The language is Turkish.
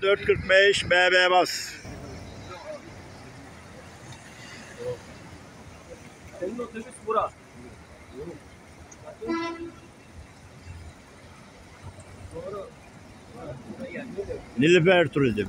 445 BB bas. Senin otobüs bura. Nilüfer Turizm.